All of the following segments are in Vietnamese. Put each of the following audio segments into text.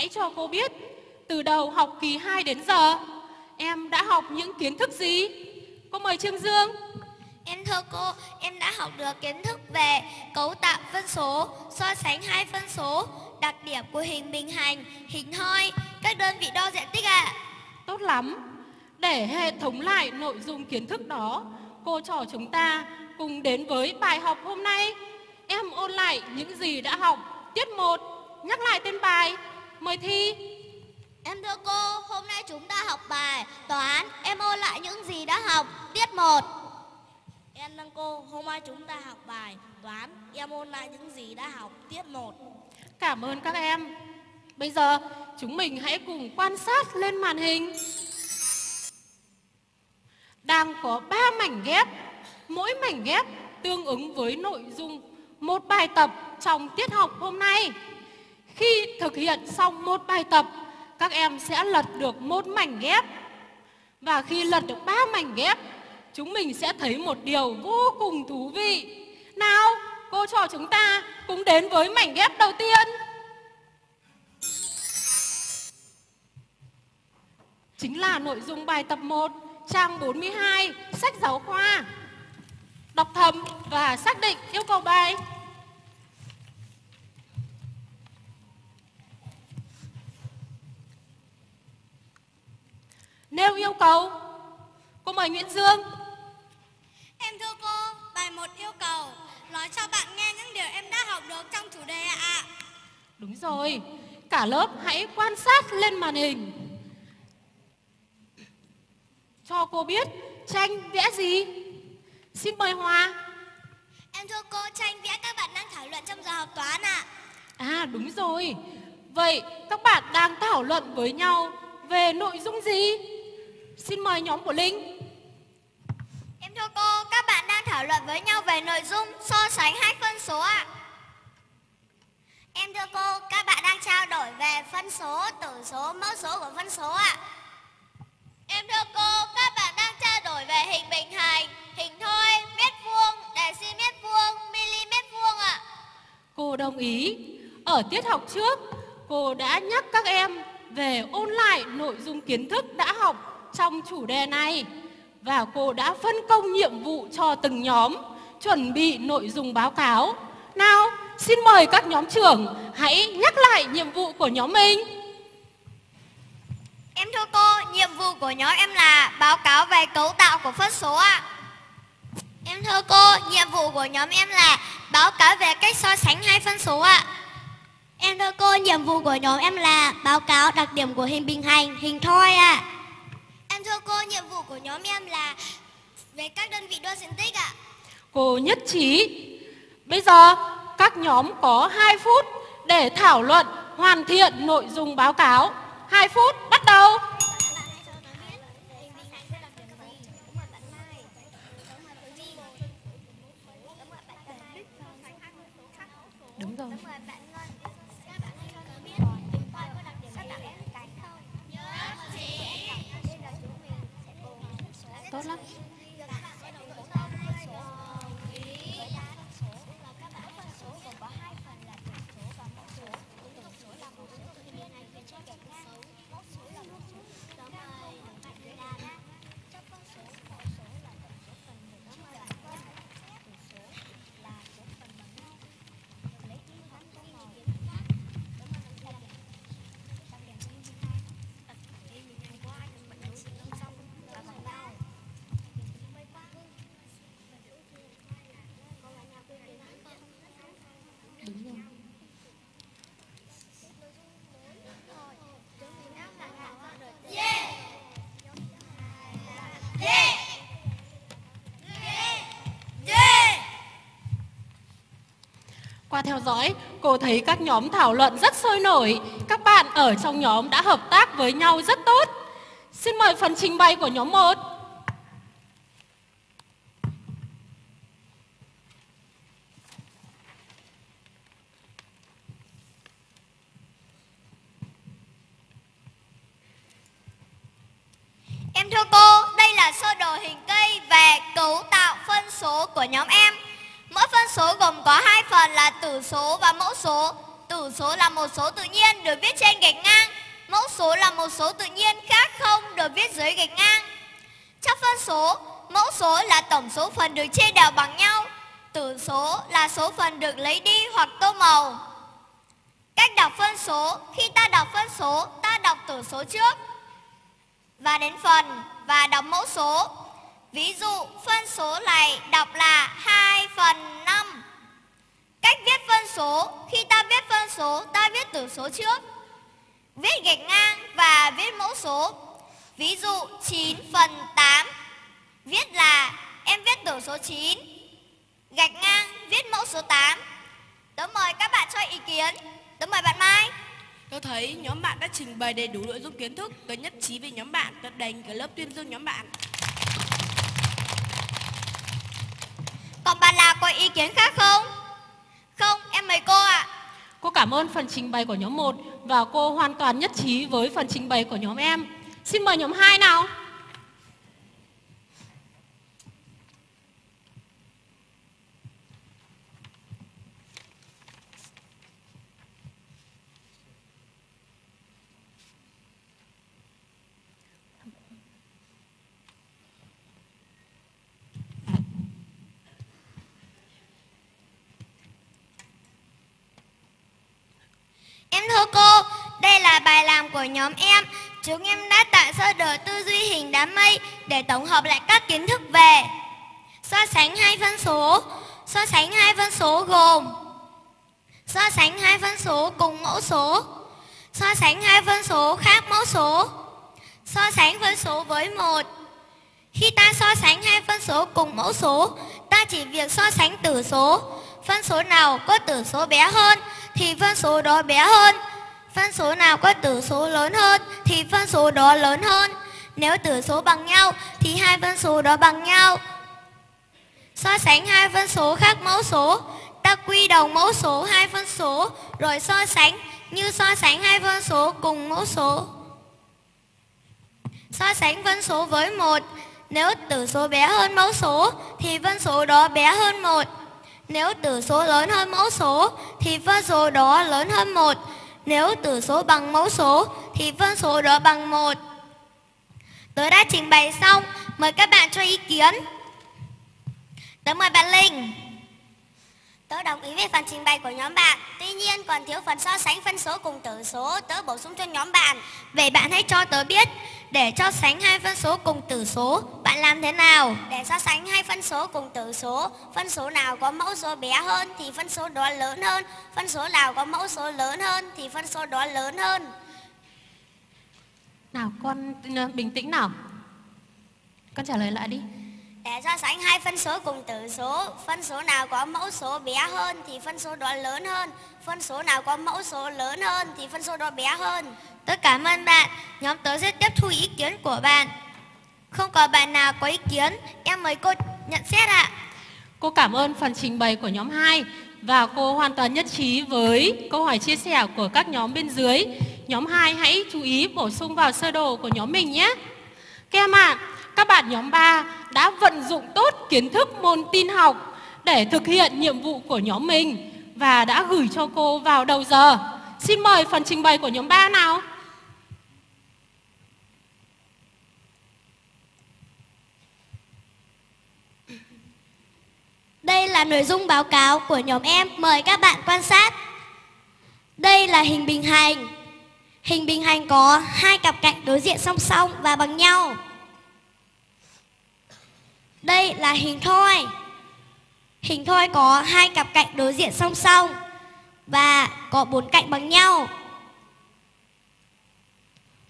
hãy cho cô biết từ đầu học kỳ 2 đến giờ em đã học những kiến thức gì? Cô mời Trương Dương. Em thưa cô, em đã học được kiến thức về cấu tạo phân số, so sánh hai phân số, đặc điểm của hình bình hành, hình thoi, các đơn vị đo diện tích ạ. Tốt lắm. Để hệ thống lại nội dung kiến thức đó, cô trò chúng ta cùng đến với bài học hôm nay. Em ôn lại những gì đã học. Tiết 1, nhắc lại tên bài. Mời thi. Em thưa cô, hôm nay chúng ta học bài toán, em ôn lại những gì đã học. Tiết 1. Em thưa cô, hôm nay chúng ta học bài toán, em ôn lại những gì đã học. Tiết 1. Cảm ơn các em. Bây giờ chúng mình hãy cùng quan sát lên màn hình. Đang có 3 mảnh ghép, mỗi mảnh ghép tương ứng với nội dung một bài tập trong tiết học hôm nay. Khi thực hiện xong một bài tập, các em sẽ lật được một mảnh ghép. Và khi lật được ba mảnh ghép, chúng mình sẽ thấy một điều vô cùng thú vị. Nào, cô trò chúng ta cùng đến với mảnh ghép đầu tiên. Chính là nội dung bài tập 1, trang 42, sách giáo khoa. Đọc thầm và xác định yêu cầu bài. Nêu yêu cầu. Cô mời Nguyễn Dương. Em thưa cô, bài 1 yêu cầu nói cho bạn nghe những điều em đã học được trong chủ đề ạ. Đúng rồi, cả lớp hãy quan sát lên màn hình. Cho cô biết tranh vẽ gì. Xin mời Hoa. Em thưa cô, tranh vẽ các bạn đang thảo luận trong giờ học toán ạ. À đúng rồi. Vậy các bạn đang thảo luận với nhau về nội dung gì? Xin mời nhóm của Linh. Em thưa cô, các bạn đang thảo luận với nhau về nội dung so sánh hai phân số ạ. Em thưa cô, các bạn đang trao đổi về phân số, tử số, mẫu số của phân số ạ. Em thưa cô, các bạn đang trao đổi về hình bình hành, hình thoi, mét vuông, decimet vuông, mm vuông ạ. Cô đồng ý. Ở tiết học trước, cô đã nhắc các em về ôn lại nội dung kiến thức đã học trong chủ đề này và cô đã phân công nhiệm vụ cho từng nhóm chuẩn bị nội dung báo cáo. Nào, xin mời các nhóm trưởng hãy nhắc lại nhiệm vụ của nhóm mình. Em thưa cô, nhiệm vụ của nhóm em là báo cáo về cấu tạo của phân số ạ. Em thưa cô, nhiệm vụ của nhóm em là báo cáo về cách so sánh hai phân số ạ. Em thưa cô, nhiệm vụ của nhóm em là báo cáo đặc điểm của hình bình hành, hình thoi ạ. Em thưa cô, nhiệm vụ của nhóm em là về các đơn vị đo diện tích ạ. Cô nhất trí. Bây giờ các nhóm có 2 phút để thảo luận hoàn thiện nội dung báo cáo. 2 phút bắt đầu. Đúng rồi. Tốt Qua theo dõi, cô thấy các nhóm thảo luận rất sôi nổi. Các bạn ở trong nhóm đã hợp tác với nhau rất tốt. Xin mời phần trình bày của nhóm 1. Em thưa cô, đây là sơ đồ hình cây về cấu tạo phân số của nhóm em. Mỗi phân số gồm có hai phần là tử số và mẫu số. Tử số là một số tự nhiên được viết trên gạch ngang. Mẫu số là một số tự nhiên khác không được viết dưới gạch ngang. Trong phân số, mẫu số là tổng số phần được chia đều bằng nhau. Tử số là số phần được lấy đi hoặc tô màu. Cách đọc phân số, khi ta đọc phân số, ta đọc tử số trước và đến phần và đọc mẫu số. Ví dụ, phân số này đọc là 2 phần 5. Cách viết phân số, khi ta viết phân số, ta viết tử số trước. Viết gạch ngang và viết mẫu số. Ví dụ 9 phần 8 Viết là em viết tử số 9 Gạch ngang viết mẫu số 8 Tớ mời các bạn cho ý kiến. Tớ mời bạn Mai. Tôi thấy nhóm bạn đã trình bày đầy đủ nội dung kiến thức. Tôi nhất trí với nhóm bạn. Tôi đánh cả lớp tuyên dương nhóm bạn. Còn bạn nào có ý kiến khác không? Em mời cô ạ Cô cảm ơn phần trình bày của nhóm 1 và cô hoàn toàn nhất trí với phần trình bày của nhóm em. Xin mời nhóm 2 nào. Em thưa cô, đây là bài làm của nhóm em. Chúng em đã tạo sơ đồ tư duy hình đám mây để tổng hợp lại các kiến thức về so sánh hai phân số. So sánh hai phân số gồm so sánh hai phân số cùng mẫu số, so sánh hai phân số khác mẫu số, so sánh phân số với một. Khi ta so sánh hai phân số cùng mẫu số, ta chỉ việc so sánh tử số. Phân số nào có tử số bé hơn thì phân số đó bé hơn. Phân số nào có tử số lớn hơn thì phân số đó lớn hơn. Nếu tử số bằng nhau thì hai phân số đó bằng nhau. So sánh hai phân số khác mẫu số, ta quy đồng mẫu số hai phân số rồi so sánh như so sánh hai phân số cùng mẫu số. So sánh phân số với một, nếu tử số bé hơn mẫu số thì phân số đó bé hơn một. Nếu tử số lớn hơn mẫu số thì phân số đó lớn hơn một. Nếu tử số bằng mẫu số thì phân số đó bằng một. Tớ đã trình bày xong, mời các bạn cho ý kiến. Tớ mời bạn Linh. Tớ đồng ý với phần trình bày của nhóm bạn Tuy nhiên còn thiếu phần so sánh phân số cùng tử số Tớ bổ sung cho nhóm bạn Vậy bạn hãy cho tớ biết để so sánh hai phân số cùng tử số bạn làm thế nào? Để so sánh hai phân số cùng tử số Phân số nào có mẫu số bé hơn thì phân số đó lớn hơn Phân số nào có mẫu số lớn hơn thì phân số đó lớn hơn Nào con bình tĩnh nào. Con trả lời lại đi. Để so sánh hai phân số cùng tử số Phân số nào có mẫu số bé hơn thì phân số đó lớn hơn Phân số nào có mẫu số lớn hơn thì phân số đó bé hơn Tớ cảm ơn bạn, nhóm tớ sẽ tiếp thu ý kiến của bạn. Không có bạn nào có ý kiến, em mời cô nhận xét ạ. Cô cảm ơn phần trình bày của nhóm 2 và cô hoàn toàn nhất trí với câu hỏi chia sẻ của các nhóm bên dưới. Nhóm 2 hãy chú ý bổ sung vào sơ đồ của nhóm mình nhé. Các em ạ, các bạn nhóm 3 đã vận dụng tốt kiến thức môn tin học để thực hiện nhiệm vụ của nhóm mình và đã gửi cho cô vào đầu giờ. Xin mời phần trình bày của nhóm 3 nào. Đây là nội dung báo cáo của nhóm em, mời các bạn quan sát. Đây là hình bình hành. Hình bình hành có hai cặp cạnh đối diện song song và bằng nhau. Đây là hình thoi. Hình thoi có hai cặp cạnh đối diện song song và có bốn cạnh bằng nhau.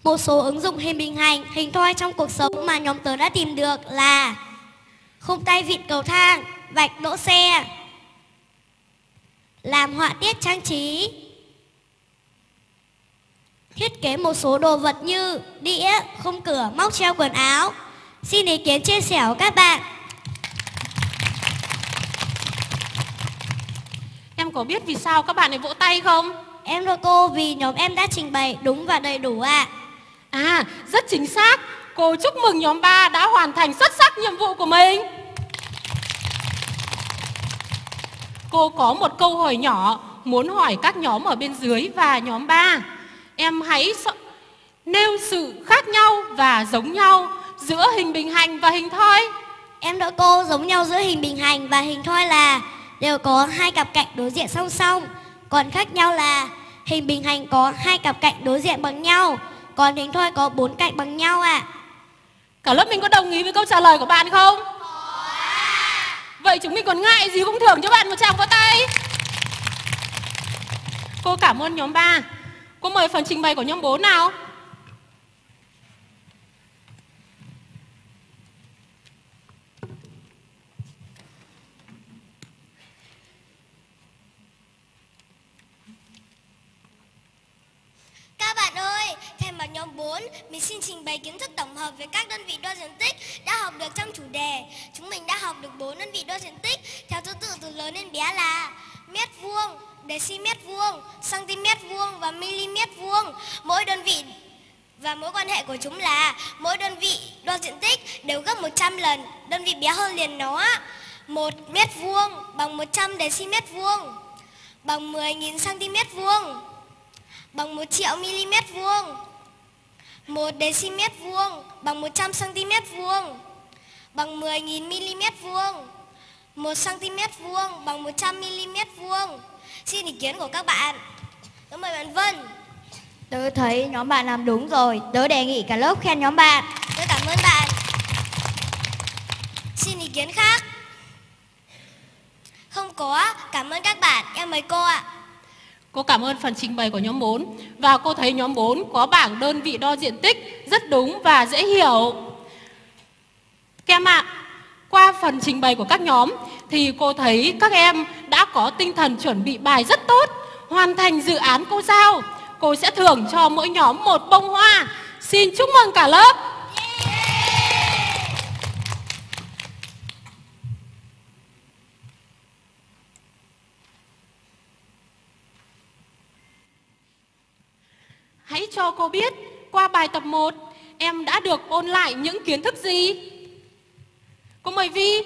Một số ứng dụng hình bình hành, hình thoi trong cuộc sống mà nhóm tớ đã tìm được là khung tay vịn cầu thang, vạch đỗ xe, làm họa tiết trang trí, thiết kế một số đồ vật như đĩa, khung cửa, móc treo quần áo. Xin ý kiến chia sẻ của các bạn. Em có biết vì sao các bạn lại vỗ tay không? Em thưa cô vì nhóm em đã trình bày đúng và đầy đủ ạ. À, rất chính xác. Cô chúc mừng nhóm 3 đã hoàn thành xuất sắc nhiệm vụ của mình. Cô có một câu hỏi nhỏ muốn hỏi các nhóm ở bên dưới và nhóm 3. Em hãy nêu sự khác nhau và giống nhau giữa hình bình hành và hình thoi. Em đỡ cô giống nhau giữa hình bình hành và hình thoi là đều có hai cặp cạnh đối diện song song. Còn khác nhau là hình bình hành có hai cặp cạnh đối diện bằng nhau, còn hình thoi có bốn cạnh bằng nhau ạ. À. Cả lớp mình có đồng ý với câu trả lời của bạn không? Vậy chúng mình còn ngại gì cũng thưởng cho bạn một tràng vỗ tay. Cô cảm ơn nhóm 3. Cô mời phần trình bày của nhóm 4 nào. Các bạn ơi, thay mặt nhóm 4, mình xin trình bày kiến thức tổng hợp về các đơn vị đo diện tích đã học được trong chủ đề. Chúng mình đã học được 4 đơn vị đo diện tích theo thứ tự từ lớn đến bé là mét vuông, decimet vuông, cm vuông và mm vuông. Mỗi đơn vị và mối quan hệ của chúng là mỗi đơn vị đo diện tích đều gấp 100 lần đơn vị bé hơn liền nó. 1 mét vuông bằng 100 decimet vuông bằng 10.000 cm vuông bằng 1 triệu mm vuông. 1 decimet vuông bằng 100 cm vuông bằng 10.000 mm vuông. 1 cm vuông bằng 100 mm vuông. Xin ý kiến của các bạn. Tôi mời bạn Vân. Tớ thấy nhóm bạn làm đúng rồi. Tớ đề nghị cả lớp khen nhóm bạn. Tôi cảm ơn bạn. Xin ý kiến khác. Không có, cảm ơn các bạn. Em mời cô ạ. Cô cảm ơn phần trình bày của nhóm 4 và cô thấy nhóm 4 có bảng đơn vị đo diện tích rất đúng và dễ hiểu. Các em ạ, qua phần trình bày của các nhóm thì cô thấy các em đã có tinh thần chuẩn bị bài rất tốt, hoàn thành dự án cô giao. Cô sẽ thưởng cho mỗi nhóm một bông hoa. Xin chúc mừng cả lớp. Hãy cho cô biết qua bài tập 1 em đã được ôn lại những kiến thức gì? Cô mời Vi.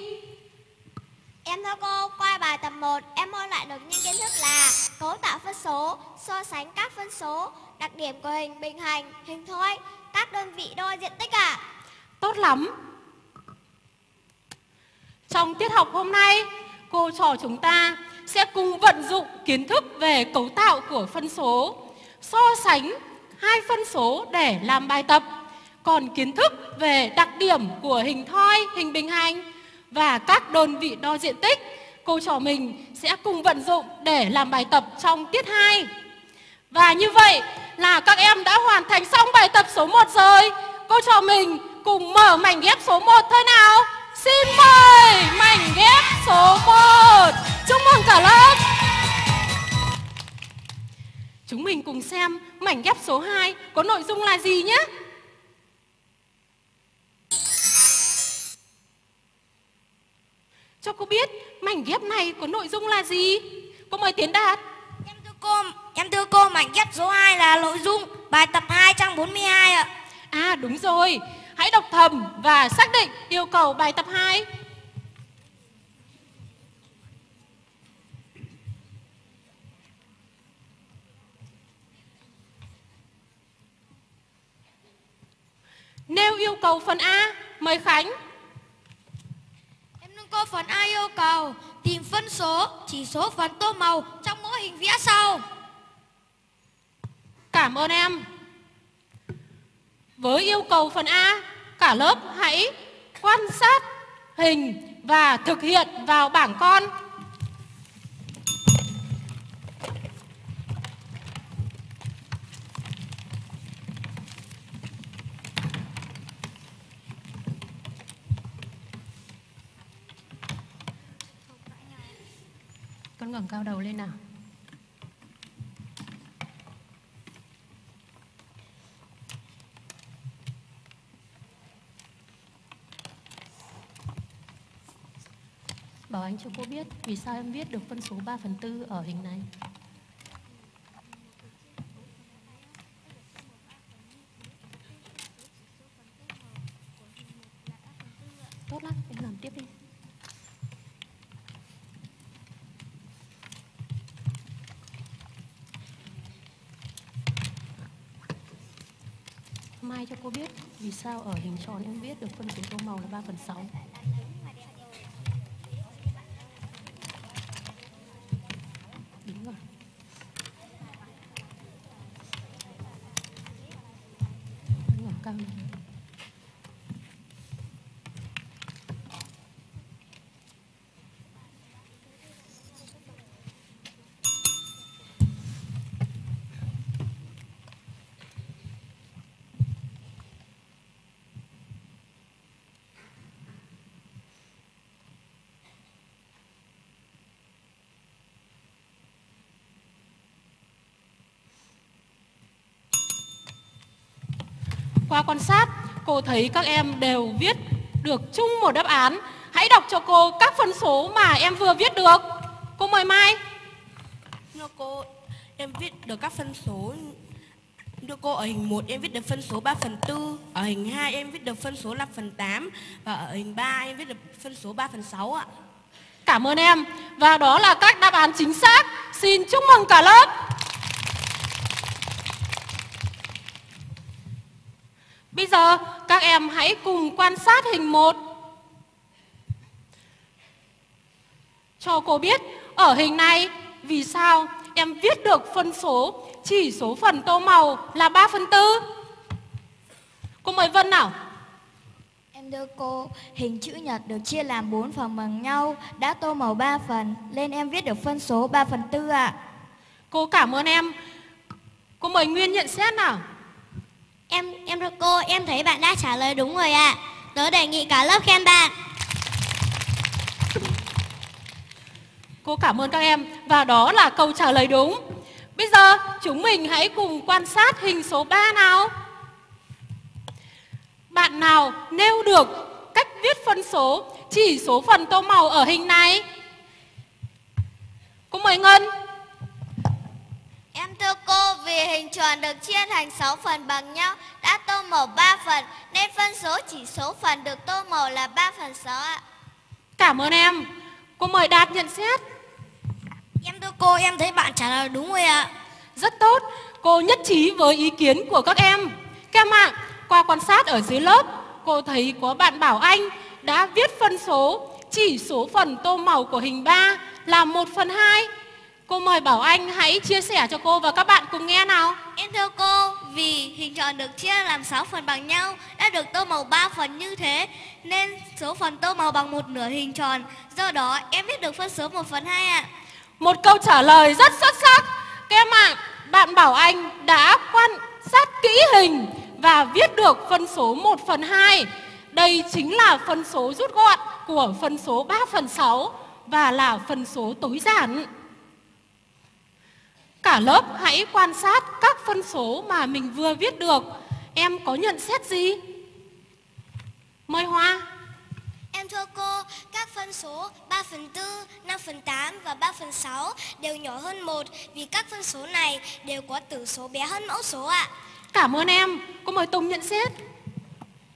Em thưa cô, qua bài tập 1 em ôn lại được những kiến thức là cấu tạo phân số, so sánh các phân số, đặc điểm của hình bình hành, hình thoi, các đơn vị đo diện tích ạ. À. Tốt lắm. Trong tiết học hôm nay, cô trò chúng ta sẽ cùng vận dụng kiến thức về cấu tạo của phân số, so sánh hai phân số để làm bài tập. Còn kiến thức về đặc điểm của hình thoi, hình bình hành và các đơn vị đo diện tích, cô trò mình sẽ cùng vận dụng để làm bài tập trong tiết 2. Và như vậy là các em đã hoàn thành xong bài tập số 1 rồi. Cô trò mình cùng mở mảnh ghép số 1 thôi nào. Xin mời mảnh ghép số 1. Chúc mừng cả lớp. Chúng mình cùng xem mảnh ghép số 2 có nội dung là gì nhé. Cho cô biết mảnh ghép này có nội dung là gì? Cô mời Tiến Đạt. Em thưa cô, em thưa cô mảnh ghép số 2 là nội dung bài tập 2 trang 42 ạ. À đúng rồi, hãy đọc thầm và xác định yêu cầu bài tập 2. Nêu yêu cầu phần A, mời Khánh. Em nâng cô phần A yêu cầu tìm phân số, chỉ số phần tô màu trong mỗi hình vẽ sau. Cảm ơn em. Với yêu cầu phần A, cả lớp hãy quan sát hình và thực hiện vào bảng con. Ngẩng cao đầu lên nào. Bảo anh cho cô biết vì sao em viết được phân số 3 phần tư ở hình này. Tốt lắm, em làm tiếp đi. Mai cho cô biết vì sao ở hình tròn em viết được phân số tô màu là 3 phần 6. Qua quan sát, cô thấy các em đều viết được chung một đáp án. Hãy đọc cho cô các phân số mà em vừa viết được. Cô mời Mai. Thưa cô, em viết được các phân số Thưa cô, ở hình 1 em viết được phân số 3 phần 4 Ở hình 2 em viết được phân số 5 phần 8 Và ở hình 3 em viết được phân số 3 phần 6 ạ Cảm ơn em. Và đó là các đáp án chính xác. Xin chúc mừng cả lớp. Bây giờ các em hãy cùng quan sát hình 1. Cho cô biết ở hình này vì sao em viết được phân số chỉ số phần tô màu là 3 phần 4. Cô mời Vân nào. Em thưa cô, hình chữ nhật được chia làm 4 phần bằng nhau, đã tô màu 3 phần, nên em viết được phân số 3 phần 4 ạ. Cô cảm ơn em. Cô mời Nguyên nhận xét nào. Em em thưa cô, em thấy bạn đã trả lời đúng rồi ạ. Tớ đề nghị cả lớp khen bạn. Cô cảm ơn các em và đó là câu trả lời đúng. Bây giờ chúng mình hãy cùng quan sát hình số 3 nào. Bạn nào nêu được cách viết phân số chỉ số phần tô màu ở hình này? Cô mời Ngân. Em thưa cô, vì hình tròn được chia thành 6 phần bằng nhau đã tô màu 3 phần nên phân số chỉ số phần được tô màu là 3 phần 6 ạ. Cảm ơn em. Cô mời Đạt nhận xét. Em thưa cô, em thấy bạn trả lời đúng rồi ạ. Rất tốt, cô nhất trí với ý kiến của các em. Các em ạ, qua quan sát ở dưới lớp, cô thấy có bạn Bảo Anh đã viết phân số chỉ số phần tô màu của hình 3 là 1 phần 2. Cô mời Bảo Anh hãy chia sẻ cho cô và các bạn cùng nghe nào. Em thưa cô, vì hình tròn được chia làm 6 phần bằng nhau đã được tô màu 3 phần như thế nên số phần tô màu bằng một nửa hình tròn. Do đó em viết được phân số 1 phần 2 ạ. Một câu trả lời rất xuất sắc. Các em ạ, bạn Bảo Anh đã quan sát kỹ hình và viết được phân số 1 phần 2. Đây chính là phân số rút gọn của phân số 3 phần 6 và là phân số tối giản. Cả lớp hãy quan sát các phân số mà mình vừa viết được. Em có nhận xét gì? Mời Hoa. Em thưa cô, các phân số 3 phần 4, 5 phần 8 và 3 phần 6 đều nhỏ hơn 1 vì các phân số này đều có tử số bé hơn mẫu số ạ. Cảm ơn em. Cô mời Tùng nhận xét.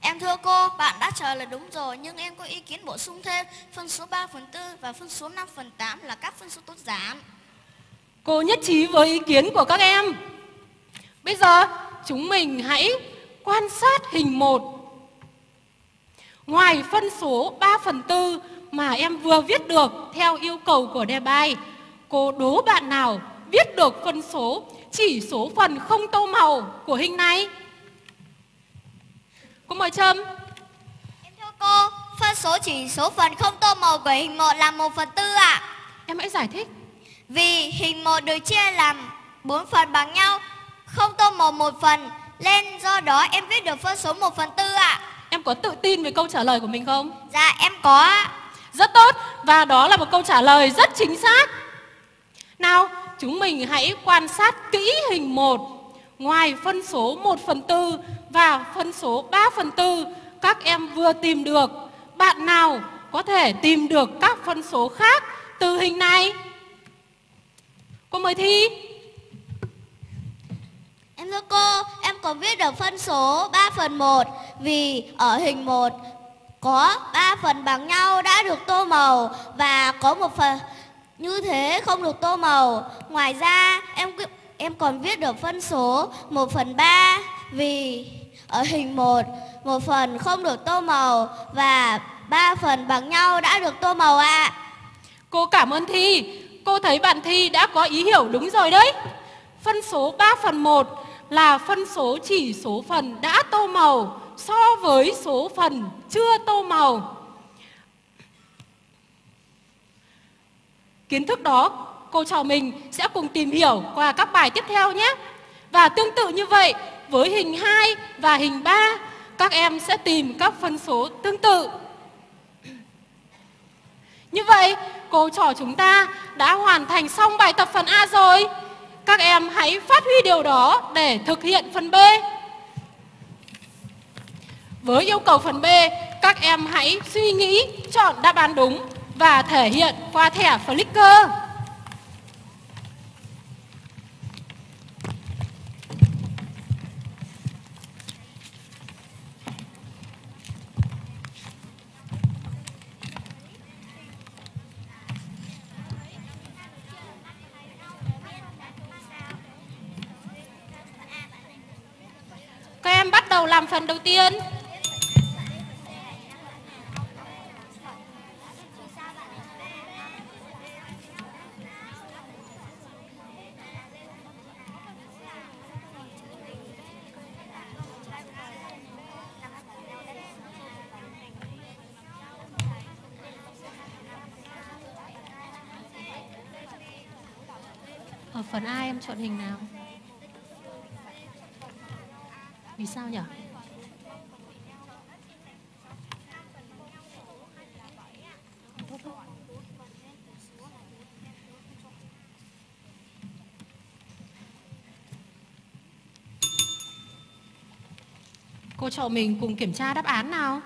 Em thưa cô, bạn đã trả lời đúng rồi nhưng em có ý kiến bổ sung thêm phân số 3 phần 4 và phân số 5 phần 8 là các phân số tốt giảm. Cô nhất trí với ý kiến của các em. Bây giờ chúng mình hãy quan sát hình 1. Ngoài phân số 3 phần 4 mà em vừa viết được theo yêu cầu của đề bài, cô đố bạn nào viết được phân số chỉ số phần không tô màu của hình này? Cô mời Trâm. Em thưa cô, phân số chỉ số phần không tô màu của hình 1 là 1 phần 4 ạ. Em hãy giải thích. Vì hình 1 được chia làm 4 phần bằng nhau, không tô màu một phần, nên do đó em viết được phân số 1 phần 4 ạ. Em có tự tin về câu trả lời của mình không? Dạ em có. Rất tốt và đó là một câu trả lời rất chính xác. Nào, chúng mình hãy quan sát kỹ hình 1. Ngoài phân số 1 phần 4 và phân số 3 phần 4 các em vừa tìm được, bạn nào có thể tìm được các phân số khác từ hình này? Cô mời Thi. Em thưa cô, em có viết được phân số 3 phần 1 vì ở hình 1 có 3 phần bằng nhau đã được tô màu và có một phần như thế không được tô màu. Ngoài ra em em còn viết được phân số 1 phần 3 vì Ở hình 1, một phần không được tô màu và ba phần bằng nhau đã được tô màu ạ. Cô cảm ơn Thi. Cô thấy bạn Thi đã có ý hiểu đúng rồi đấy. Phân số 3 phần 1 là phân số chỉ số phần đã tô màu so với số phần chưa tô màu. Kiến thức đó, cô trò mình sẽ cùng tìm hiểu qua các bài tiếp theo nhé. Và tương tự như vậy, với hình 2 và hình 3 các em sẽ tìm các phân số tương tự. Như vậy, cô trò chúng ta đã hoàn thành xong bài tập phần A rồi. Các em hãy phát huy điều đó để thực hiện phần B. Với yêu cầu phần B, các em hãy suy nghĩ, chọn đáp án đúng và thể hiện qua thẻ Flickr. Các em bắt đầu làm phần đầu tiên. Ở phần A em chọn hình nào? Vì sao nhỉ? Cho mình cùng kiểm tra đáp án nào.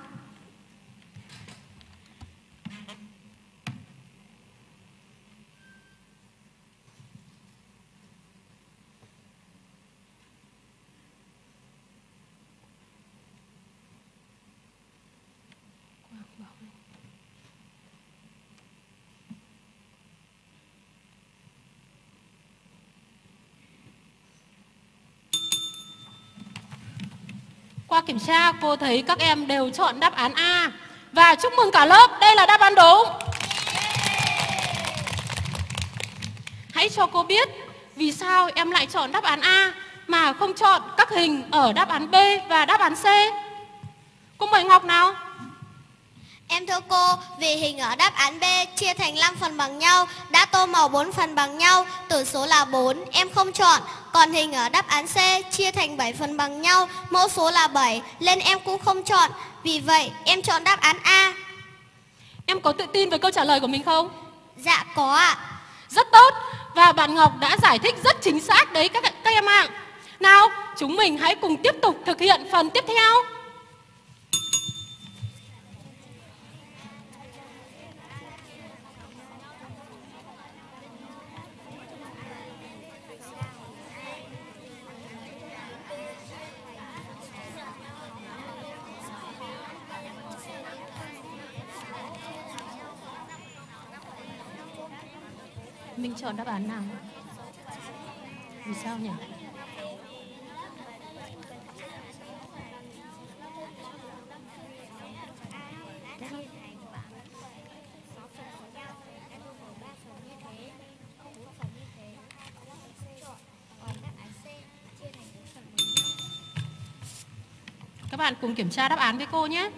Qua kiểm tra cô thấy các em đều chọn đáp án A. Và chúc mừng cả lớp, đây là đáp án đúng. Hãy cho cô biết vì sao em lại chọn đáp án A Mà không chọn các hình ở đáp án B và đáp án C. Cô mời Ngọc nào? Em thưa cô, vì hình ở đáp án B chia thành 5 phần bằng nhau, đã tô màu 4 phần bằng nhau, tử số là 4, em không chọn. Còn hình ở đáp án C chia thành 7 phần bằng nhau, mẫu số là 7, nên em cũng không chọn. Vì vậy, em chọn đáp án A. Em có tự tin với câu trả lời của mình không? Dạ có ạ. Rất tốt Và bạn Ngọc đã giải thích rất chính xác đấy các, các em ạ Nào, chúng mình hãy cùng tiếp tục thực hiện phần tiếp theo Mình chọn đáp án nào? Vì sao nhỉ? Các bạn cùng kiểm tra đáp án với cô nhé.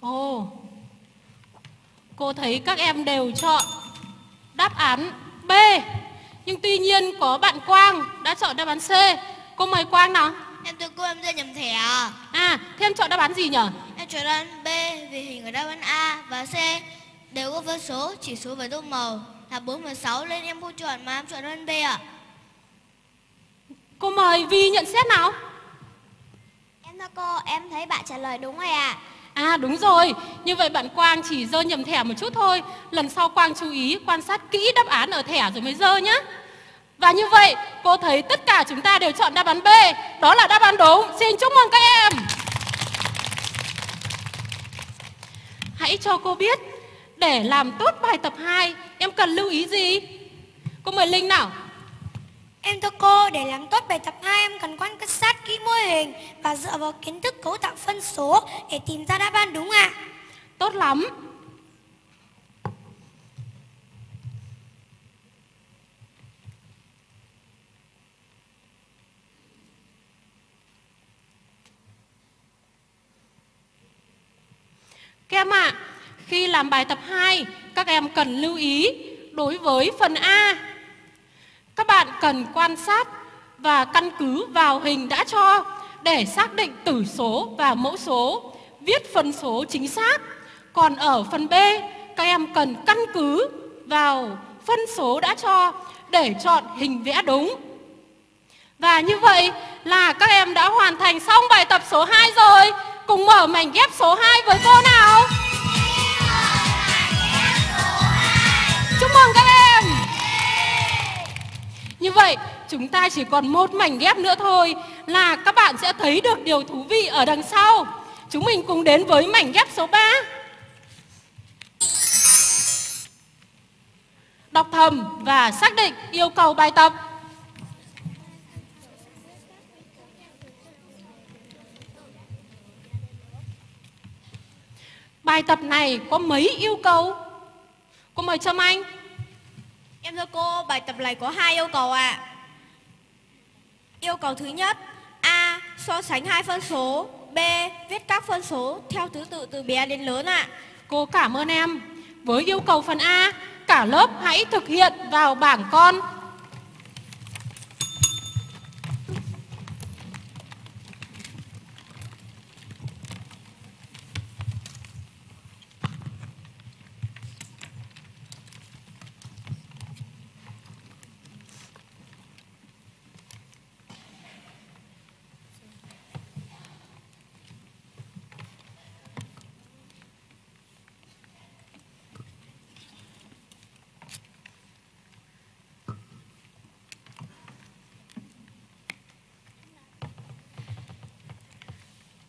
Ồ, cô thấy các em đều chọn đáp án B. Nhưng tuy nhiên có bạn Quang đã chọn đáp án C. Cô mời Quang nào. Em thưa cô em rơi nhầm thẻ à? À, thế em chọn đáp án gì nhỉ? Em chọn đoán B vì hình ở đáp án A và C đều có phân số, chỉ số và tô màu là 4 và 6 nên em không chọn mà em chọn đoán B ạ. Cô mời Vi nhận xét nào. Em thưa cô, em thấy bạn trả lời đúng rồi ạ. À à đúng rồi, như vậy bạn Quang chỉ dơ nhầm thẻ một chút thôi. Lần sau Quang chú ý quan sát kỹ đáp án ở thẻ rồi mới dơ nhé. Và như vậy, cô thấy tất cả chúng ta đều chọn đáp án B. Đó là đáp án đúng. Xin chúc mừng các em. Hãy cho cô biết, để làm tốt bài tập 2, em cần lưu ý gì? Cô mời Linh nào. Em thưa cô, để làm tốt bài tập 2 em cần quan sát kỹ mô hình và dựa vào kiến thức cấu tạo phân số để tìm ra đáp án đúng ạ. Tốt lắm. Các em ạ, à, khi làm bài tập 2, các em cần lưu ý đối với phần A. Các bạn cần quan sát và căn cứ vào hình đã cho để xác định tử số và mẫu số, viết phân số chính xác. Còn ở phần B, các em cần căn cứ vào phân số đã cho để chọn hình vẽ đúng. Và như vậy là các em đã hoàn thành xong bài tập số 2 rồi. Cùng mở mảnh ghép số 2 với cô nào. Chúng ta chỉ còn một mảnh ghép nữa thôi là các bạn sẽ thấy được điều thú vị ở đằng sau. Chúng mình cùng đến với mảnh ghép số 3. Đọc thầm và xác định yêu cầu bài tập. Bài tập này có mấy yêu cầu? Cô mời Trâm Anh. Em thưa cô, bài tập này có hai yêu cầu ạ. À. Yêu cầu thứ nhất, A. So sánh hai phân số. B. Viết các phân số theo thứ tự từ bé đến lớn ạ. À. Cô cảm ơn em. Với yêu cầu phần A, cả lớp hãy thực hiện vào bảng con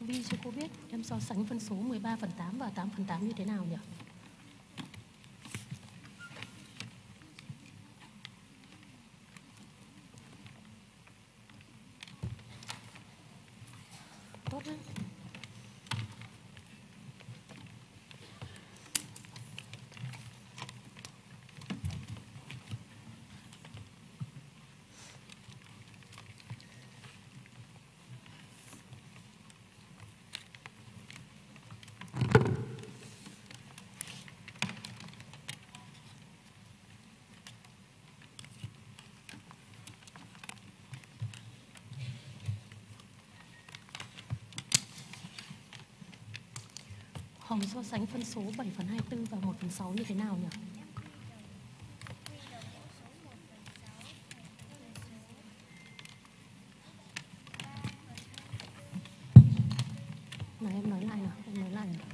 Vi cho cô biết em phân số 13 phần 8 và 8 phần 8 như thế nào nhỉ? Sánh phân số 7 phần 24 và 1 phần 6 như thế nào nhỉ? Nào em nói lại nào, em nói lại nào.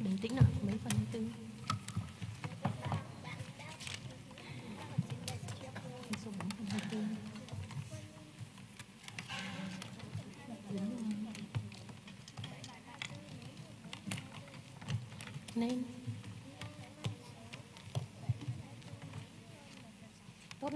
Bình tĩnh nào, mấy phần 24 số 4 phần 24 nên Tốt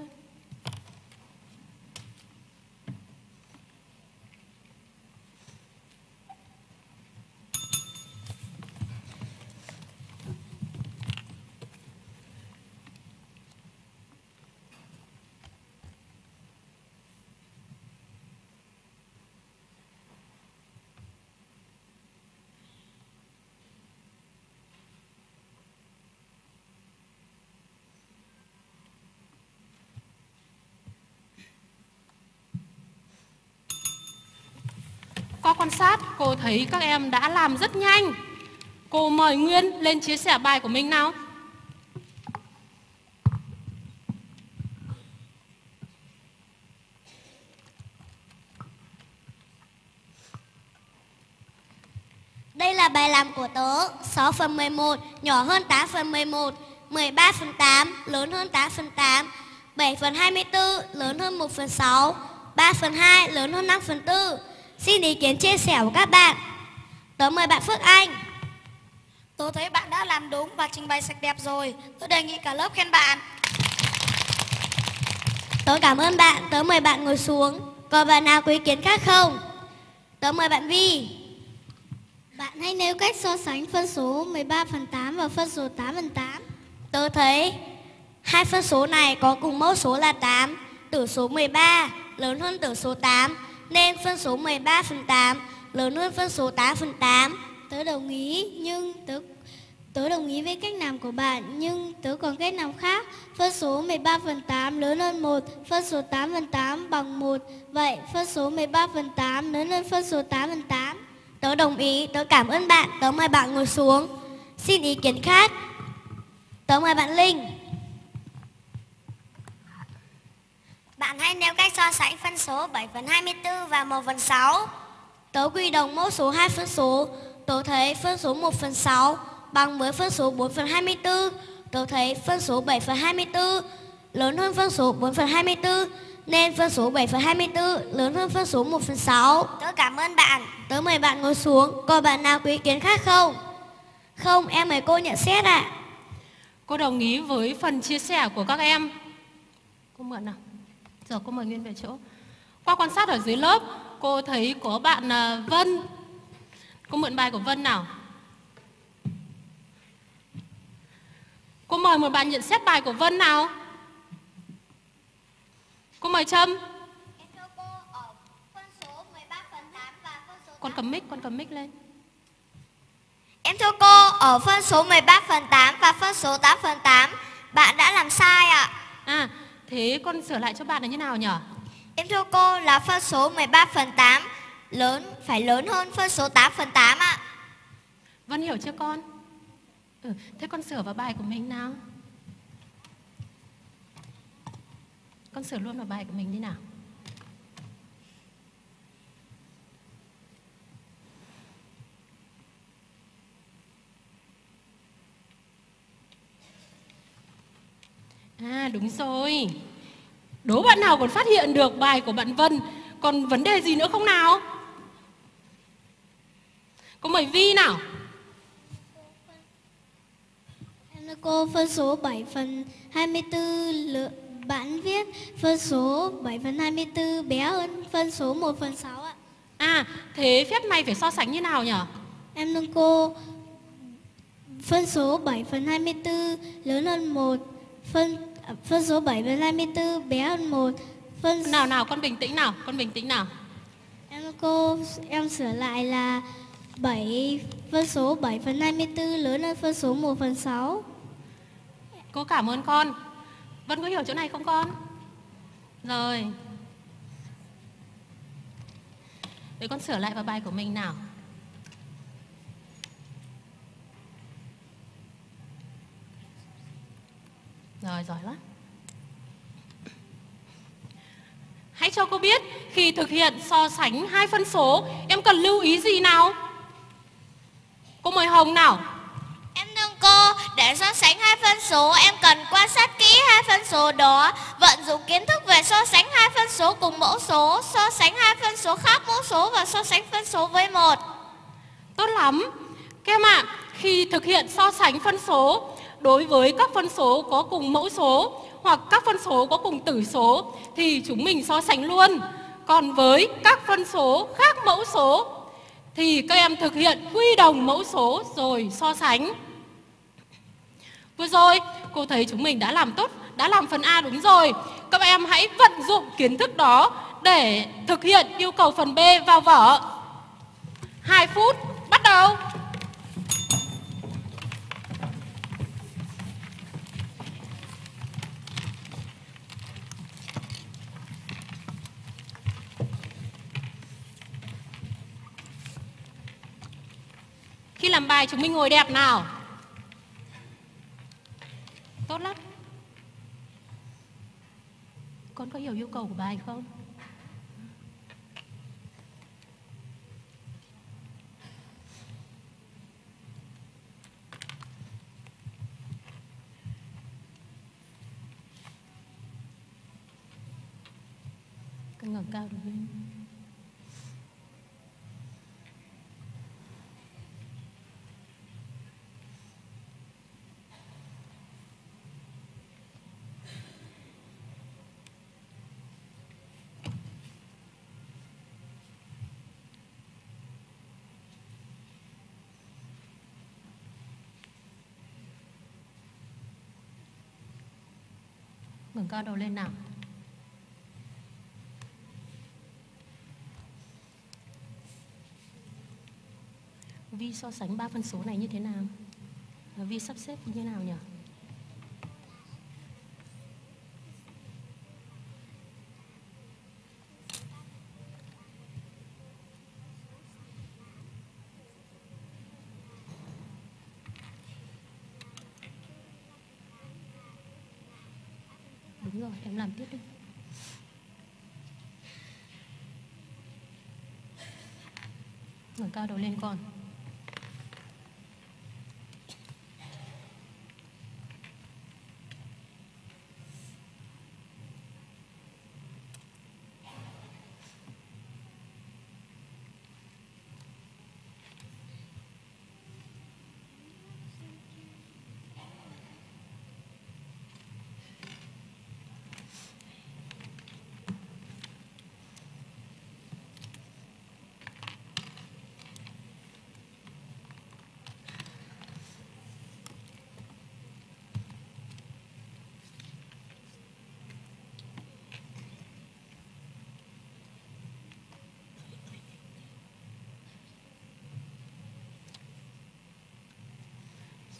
Qua quan sát, cô thấy các em đã làm rất nhanh. Cô mời Nguyên lên chia sẻ bài của mình nào. Đây là bài làm của tớ 6 phần 11 nhỏ hơn 8 phần 11 13 phần 8 lớn hơn 8 phần 8 7 phần 24 lớn hơn 1 phần 6 3 phần 2 lớn hơn 5 phần 4 Xin ý kiến chia sẻ của các bạn. Tớ mời bạn Phước Anh. Tôi thấy bạn đã làm đúng và trình bày sạch đẹp rồi. Tôi đề nghị cả lớp khen bạn. Tớ cảm ơn bạn. Tớ mời bạn ngồi xuống. Còn bạn nào có ý kiến khác không? Tớ mời bạn Vi. Bạn hãy nêu cách so sánh phân số 13 phần 8 và phân số 8 phần 8. Tớ thấy hai phân số này có cùng mẫu số là 8 Tử số 13 lớn hơn tử số 8 nên phân số 13 phần 8 lớn hơn phân số 8 phần 8 Tớ đồng ý nhưng tớ tớ đồng ý với cách làm của bạn nhưng tớ còn cách làm khác. Phân số 13 phần 8 lớn hơn 1, phân số 8 phần 8 bằng 1. Vậy phân số 13 phần 8 lớn hơn phân số 8 phần 8. Tớ đồng ý, tớ cảm ơn bạn, tớ mời bạn ngồi xuống Xin ý kiến khác Tớ mời bạn Linh Bạn hãy nêu cách so sánh phân số 7 phần 24 và 1 phần 6. Tớ quy đồng mẫu số hai phân số Tớ thấy phân số 1 phần 6 bằng với phân số 4 phần 24 Tớ thấy phân số 7 phần 24 lớn hơn phân số 4 phần 24 Nên phân số 7 phần 24 lớn hơn phân số 1 phần 6 Tớ cảm ơn bạn. Tớ mời bạn ngồi xuống Còn bạn nào có ý kiến khác không? Không, em mời cô nhận xét ạ Cô đồng ý với phần chia sẻ của các em. Cô mượn nào. Giờ cô mời Nguyên về chỗ. Qua quan sát ở dưới lớp, cô thấy có bạn à, Vân. Cô mượn bài của Vân nào. Cô mời một bạn nhận xét bài của Vân nào. Cô mời Trâm. Em thưa cô ở phân số 13 phần 8 và phân số Con cầm mic, con cầm mic lên. Em thưa cô, ở phân số 13 phần 8 và phân số 8 phần 8, bạn đã làm sai ạ. À, thế con sửa lại cho bạn là như nào nhỉ? Em thưa cô là phân số 13 phần 8 lớn phải lớn hơn phân số 8 phần 8 ạ. Vân hiểu chưa con? Ừ, thế con sửa vào bài của mình nào. Con sửa luôn vào bài của mình đi nào. À đúng rồi. Đố bạn nào còn phát hiện được bài của bạn Vân Còn vấn đề gì nữa không nào Cô mời Vi nào Em thưa cô phân số 7 phần 24 lự- bạn viết phân số 7 phần 24 bé hơn phân số 1 phần 6 ạ. À thế phép này phải so sánh như nào nhỉ Em thưa cô phân số 7 phần 24 lớn hơn 1 phân phân số 7 phần 24 bé hơn 1 phân Nào nào con bình tĩnh nào Con bình tĩnh nào. Em cô em sửa lại là 7 phân số 7 phần 24 lớn hơn phân số 1 phần 6. Cô cảm ơn con. Vân có hiểu chỗ này không con? Rồi. Để con sửa lại vào bài của mình nào Rồi giỏi quá Hãy cho cô biết khi thực hiện so sánh hai phân số em cần lưu ý gì nào? Cô mời Hồng nào. Em thưa cô, để so sánh hai phân số, em cần quan sát kỹ hai phân số đó, vận dụng kiến thức về so sánh hai phân số cùng mẫu số, so sánh hai phân số khác mẫu số và so sánh phân số với một. Tốt lắm. Các em ạ, khi thực hiện so sánh phân số đối với các phân số có cùng mẫu số hoặc các phân số có cùng tử số thì chúng mình so sánh luôn. Còn với các phân số khác mẫu số thì các em thực hiện quy đồng mẫu số rồi so sánh. Vừa rồi cô thấy chúng mình đã làm tốt, đã làm phần A đúng rồi. Các em hãy vận dụng kiến thức đó để thực hiện yêu cầu phần B vào vở. 2 phút, bắt đầu. Khi làm bài, chúng mình ngồi đẹp nào. Tốt lắm. Con có hiểu yêu cầu của bài không? Con ngẩng cao được lên mừng cao đầu lên nào Vi so sánh ba phân số này như thế nào? Vi sắp xếp như thế nào nhỉ? Đúng rồi, em làm tiếp đi. ngẩng cao đầu lên con.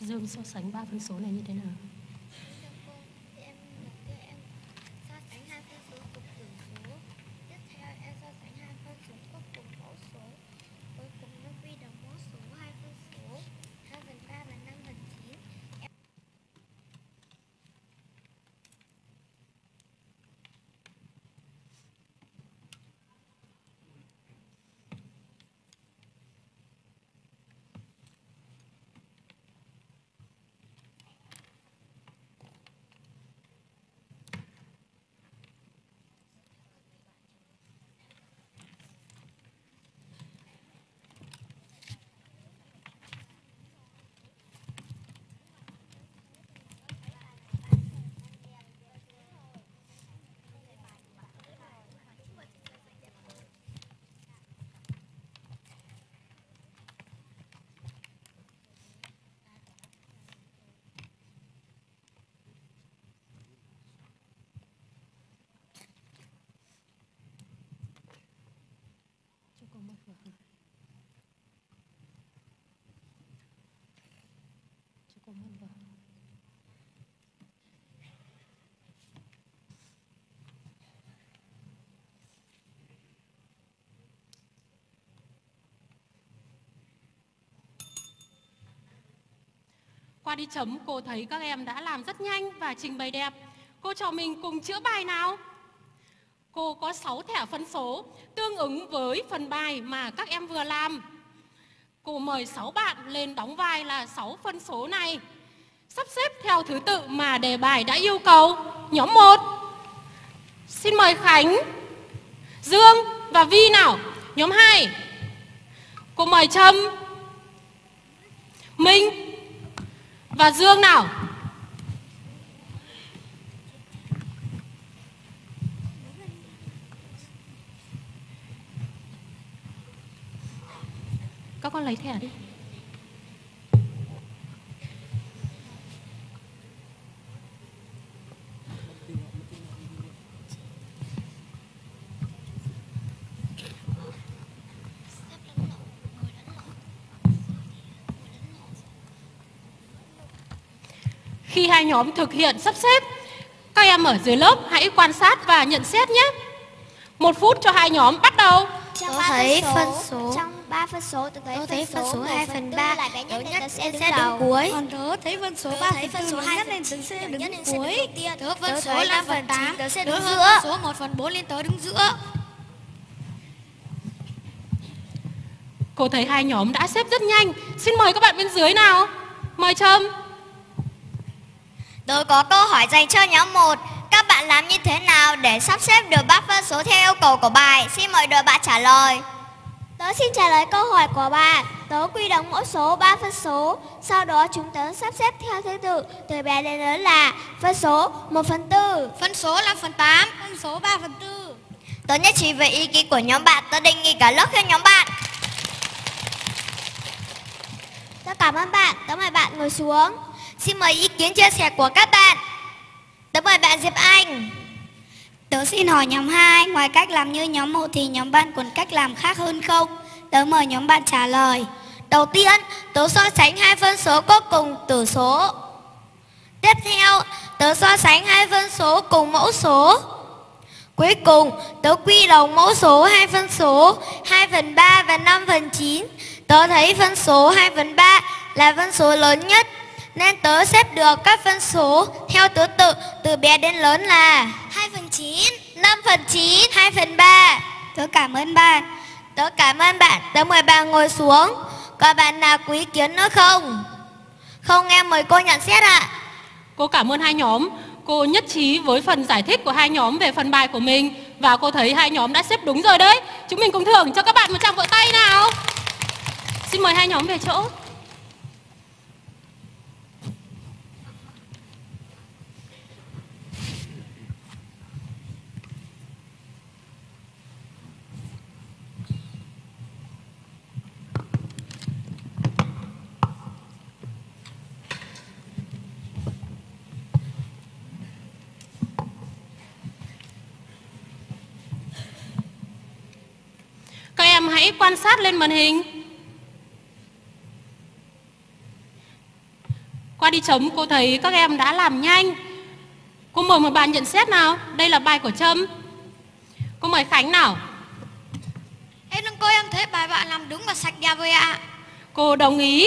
Dương so sánh ba phân số này như thế nào? Em đầu tiên em so sánh hai phân số cùng tử số. Tiếp theo em so sánh hai phân số có cùng mẫu số. Cuối cùng nó quy đồng mẫu số hai phân số 2 phần 3 và 5 phần 9. Cho Qua đi chấm, cô thấy các em đã làm rất nhanh và trình bày đẹp. Cô cho mình cùng chữa bài nào. Cô có 6 thẻ phân số tương ứng với phần bài mà các em vừa làm. Cô mời 6 bạn lên đóng vai là 6 phân số này. Sắp xếp theo thứ tự mà đề bài đã yêu cầu. Nhóm 1. Xin mời Khánh, Dương và Vi nào. Nhóm 2. Cô mời Trâm, Minh và Dương nào. Con lấy thẻ đi. Khi hai nhóm thực hiện sắp xếp, các em ở dưới lớp hãy quan sát và nhận xét nhé. Một phút cho hai nhóm bắt đầu. Ba thấy phân số, phân số tớ thấy, Tớ thấy phân số 1 2 phần 3 là bé nhất nhất tớ sẽ đứng sẽ đứng đầu. cuối. Còn tớ thấy phân số Tớ 3 thấy phần phân số 4 2 nhất phần nên tớ sẽ đứng cuối. Tớ phân số thấy 5 phân phần 9 8 tớ sẽ đứng giữa. số 1 phần 4 nên tớ đứng giữa. Cô thấy hai nhóm đã xếp rất nhanh. Xin mời các bạn bên dưới nào. Mời Trâm. Tôi có câu hỏi dành cho nhóm 1. Các bạn làm như thế nào để sắp xếp được bát phân số theo yêu cầu của bài? Xin mời đội bạn trả lời. Tớ xin trả lời câu hỏi của bạn. Tớ quy đồng mỗi số 3 phân số. Sau đó chúng tớ sắp xếp theo thứ tự từ bé đến lớn là phân số 1 phần 4. Phân số 5 phần 8, phân số 3 phần 4. Tôi nhất trí về ý kiến của nhóm bạn. Tôi đề nghị cả lớp khen nhóm bạn. Tớ cảm ơn bạn. Tớ mời bạn ngồi xuống. Xin mời ý kiến chia sẻ của các bạn. Tôi mời bạn Diệp Anh. Tớ xin hỏi nhóm 2, ngoài cách làm như nhóm 1 thì nhóm bạn còn cách làm khác hơn không? Tớ mời nhóm bạn trả lời. Đầu tiên, tớ so sánh hai phân số có cùng tử số. Tiếp theo, tớ so sánh hai phân số cùng mẫu số. Cuối cùng, tớ quy đồng mẫu số hai phân số 2 phần 3 và 5 phần 9. Tớ thấy phân số 2 phần 3 là phân số lớn nhất, nên tớ xếp được các phân số theo thứ tự từ bé đến lớn là 2 phần 5 phần 9, 2 phần 3. Tớ cảm ơn bạn. Tớ cảm ơn bạn, tớ mời bạn ngồi xuống. Có bạn nào quý ý kiến nữa không? Không em mời cô nhận xét ạ. Cô cảm ơn hai nhóm. Cô nhất trí với phần giải thích của hai nhóm về phần bài của mình và cô thấy hai nhóm đã xếp đúng rồi đấy. Chúng mình cùng thưởng cho các bạn một tràng vỗ tay nào. Xin mời hai nhóm về chỗ. Các em hãy quan sát lên màn hình. Qua đi chấm cô thấy các em đã làm nhanh. Cô mời một bạn nhận xét nào. Đây là bài của Trâm. Cô mời Khánh nào. Em thưa cô em thấy bài bạn làm đúng và sạch đẹp rồi ạ. Cô đồng ý.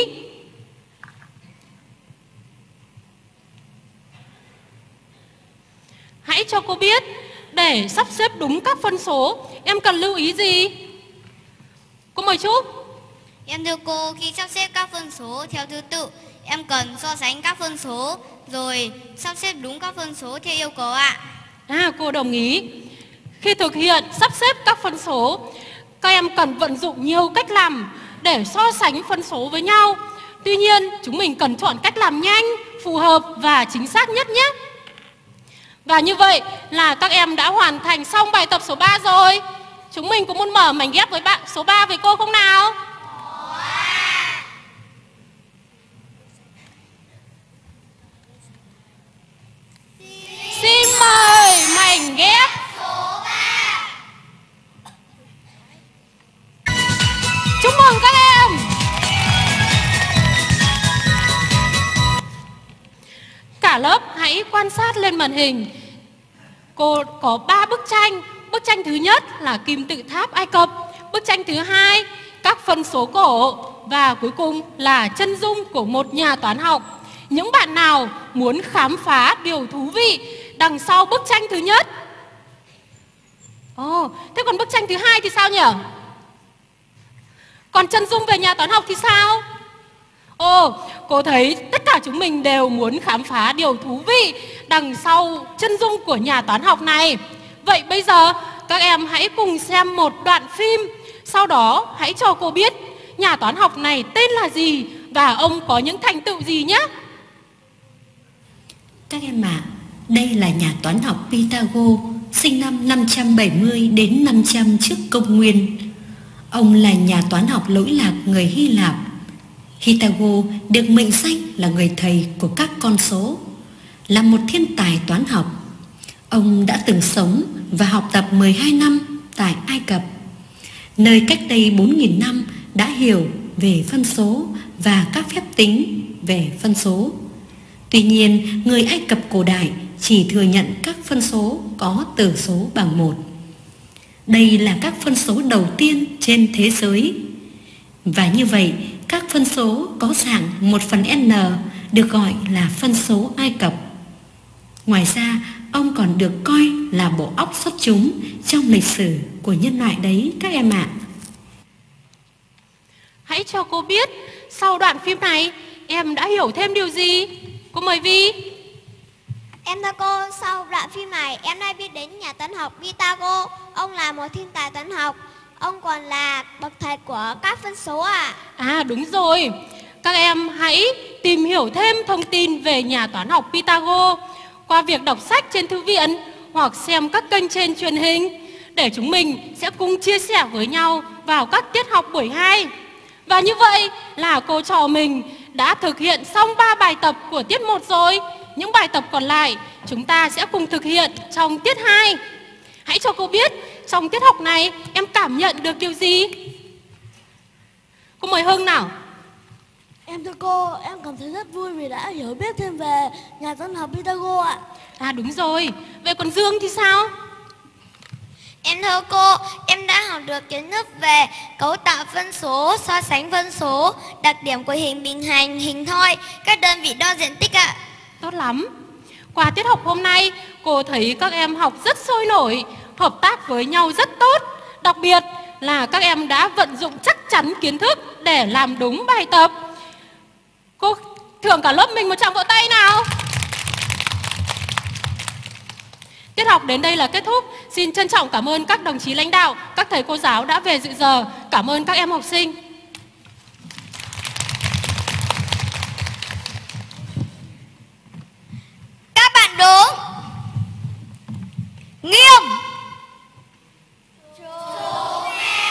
Hãy cho cô biết để sắp xếp đúng các phân số em cần lưu ý gì? Cô mời Trúc. Em thưa cô, khi sắp xếp các phân số theo thứ tự, em cần so sánh các phân số rồi sắp xếp đúng các phân số theo yêu cầu ạ. À, cô đồng ý. Khi thực hiện sắp xếp các phân số, các em cần vận dụng nhiều cách làm để so sánh phân số với nhau. Tuy nhiên, chúng mình cần chọn cách làm nhanh, phù hợp và chính xác nhất nhé. Và như vậy là các em đã hoàn thành xong bài tập số 3 rồi. Chúng mình cũng muốn mở mảnh ghép với bạn số 3 với cô không nào? Xin mời mảnh ghép. Chúc mừng các em. Cả lớp hãy quan sát lên màn hình. Cô có 3 bức tranh. Bức tranh thứ nhất là kim tự tháp Ai Cập Bức tranh thứ hai các phân số cổ Và cuối cùng là chân dung của một nhà toán học Những bạn nào muốn khám phá điều thú vị Đằng sau bức tranh thứ nhất Ồ, thế còn bức tranh thứ hai thì sao nhỉ? Còn chân dung về nhà toán học thì sao? Ồ, cô thấy tất cả chúng mình đều muốn khám phá điều thú vị đằng sau chân dung của nhà toán học này. Vậy bây giờ các em hãy cùng xem một đoạn phim, sau đó hãy cho cô biết nhà toán học này tên là gì và ông có những thành tựu gì nhé. Các em ạ, đây là nhà toán học Pythago, sinh năm 570 đến 500 trước công nguyên. Ông là nhà toán học lỗi lạc người Hy Lạp. Pythago được mệnh danh là người thầy của các con số, là một thiên tài toán học. Ông đã từng sống và học tập 12 năm tại Ai Cập, nơi cách đây 4.000 năm đã hiểu về phân số và các phép tính về phân số. Tuy nhiên, người Ai Cập cổ đại chỉ thừa nhận các phân số có tử số bằng một. Đây là các phân số đầu tiên trên thế giới. Và như vậy, các phân số có dạng 1 phần n được gọi là phân số Ai Cập. Ngoài ra, ông còn được coi là bộ óc xuất chúng trong lịch sử của nhân loại đấy các em ạ. Hãy cho cô biết sau đoạn phim này em đã hiểu thêm điều gì? Cô mời Vi. Em thưa cô, sau đoạn phim này em đã biết đến nhà toán học Pythagore. Ông là một thiên tài toán học. Ông còn là bậc thầy của các phân số à? À đúng rồi. Các em hãy tìm hiểu thêm thông tin về nhà toán học Pythagore qua việc đọc sách trên thư viện hoặc xem các kênh trên truyền hình, để chúng mình sẽ cùng chia sẻ với nhau vào các tiết học buổi 2. Và như vậy là cô trò mình đã thực hiện xong 3 bài tập của tiết 1 rồi. Những bài tập còn lại chúng ta sẽ cùng thực hiện trong tiết 2. Hãy cho cô biết trong tiết học này em cảm nhận được điều gì? Cô mời Hưng nào. Em thưa cô, em cảm thấy rất vui vì đã hiểu biết thêm về nhà toán học Pythagore ạ. À đúng rồi, vậy còn Dương thì sao? Em thưa cô, em đã học được kiến thức về cấu tạo phân số, so sánh phân số, đặc điểm của hình bình hành, hình thoi, các đơn vị đo diện tích ạ. Tốt lắm. Qua tiết học hôm nay, cô thấy các em học rất sôi nổi, hợp tác với nhau rất tốt. Đặc biệt là các em đã vận dụng chắc chắn kiến thức để làm đúng bài tập. Cô thưởng cả lớp mình một tràng vỗ tay nào Tiết học đến đây là kết thúc. Xin trân trọng cảm ơn các đồng chí lãnh đạo, các thầy cô giáo đã về dự giờ. Cảm ơn các em học sinh. Các bạn đúng. Nghiêm. Chúng em.